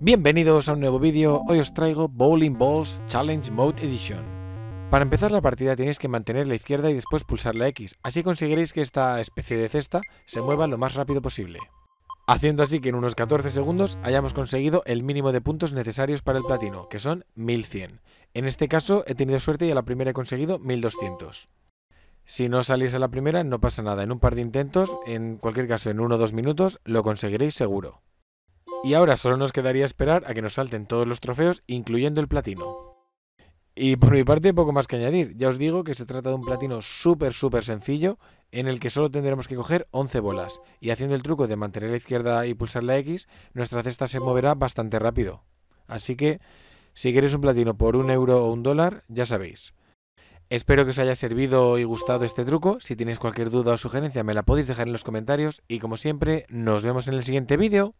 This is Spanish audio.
Bienvenidos a un nuevo vídeo, hoy os traigo Bowling Balls Challenge Mode Edition. Para empezar la partida tenéis que mantener la izquierda y después pulsar la X, así conseguiréis que esta especie de cesta se mueva lo más rápido posible. Haciendo así que en unos 14 segundos hayamos conseguido el mínimo de puntos necesarios para el platino, que son 1100. En este caso he tenido suerte y a la primera he conseguido 1200. Si no salís a la primera no pasa nada, en un par de intentos, en cualquier caso en 1 o 2 minutos, lo conseguiréis seguro. Y ahora solo nos quedaría esperar a que nos salten todos los trofeos, incluyendo el platino. Y por mi parte, poco más que añadir. Ya os digo que se trata de un platino súper, súper sencillo, en el que solo tendremos que coger 11 bolas. Y haciendo el truco de mantener la izquierda y pulsar la X, nuestra cesta se moverá bastante rápido. Así que, si queréis un platino por un euro o un dólar, ya sabéis. Espero que os haya servido y gustado este truco. Si tenéis cualquier duda o sugerencia me la podéis dejar en los comentarios. Y como siempre, nos vemos en el siguiente vídeo.